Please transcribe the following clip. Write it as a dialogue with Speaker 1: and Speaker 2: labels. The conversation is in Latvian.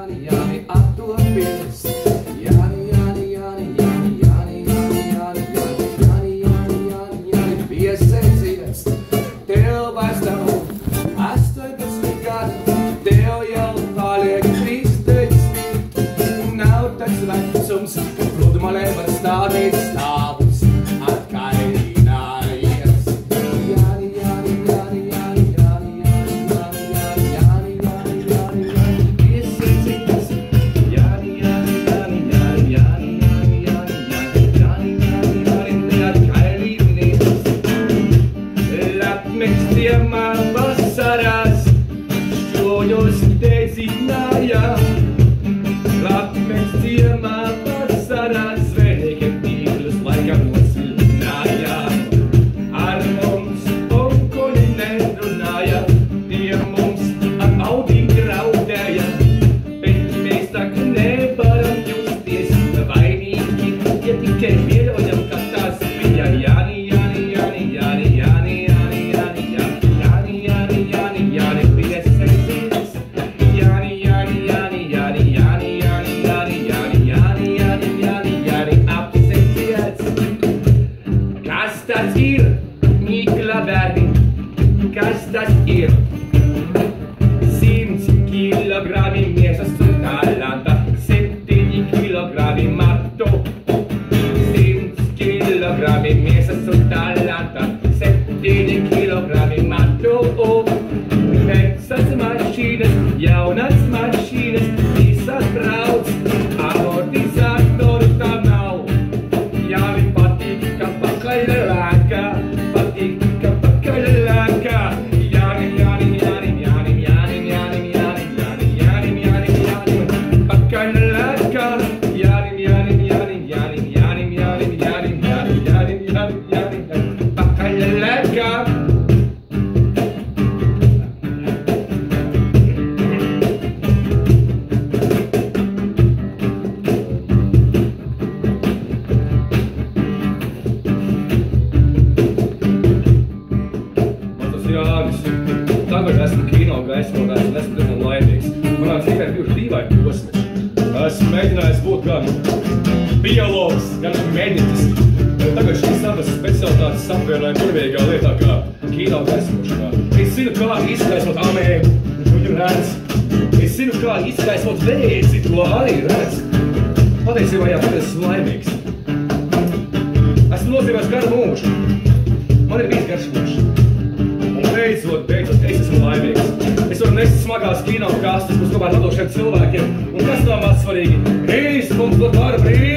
Speaker 1: man jāatdodas. Šojos dedzināja. Latmekstiemā vasarās zvejniekiem tīklus laikam nosilināja. Ar mums onkuļi nerunāja, tie mums ar audī draudēja. Bet mēs tak nevaram justies vainīgi, ja tikai pieļaujam, mi mese sul talanta Centini kilogrami matto o Texas Maschines, Jaunas Maschines Dieser Braut, aber dieser Tortanau Ja, mi patika bakailaka Patika bakailaka Janim, janim, janim, janim, janim, janim, janim, janim, janim, janim, janim Bakailaka, janim, janim Jānis. Tagad esmu kino gaismotājs un esmu diezgan laimīgs. Manā dzīvē ir bijuši dīvaini posmi. Esmu mēģinājis būt gan biologs, gan mediķis. Bet Tagad šīs abas specialitātes apvienoja burvīgā lietā kā kino gaismošanā. Es zinu, kā izgaismot amēbu, viņu redz. Es zinu, kā izgaismot vēzi, to arī redz. Patiesībā jā, tagad esmu laimīgs. Esmu nodzīvējis garu mūžu. Man ir bijis garš mūžs. Beidzot, beidzot, es esmu laimīgs. Es varu nest smagās kino kastes uz kopā ar radošiem cilvēkiem. Un kas maz svarīgi? Krīsts mums dod! Jāni, jāni,